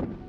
you.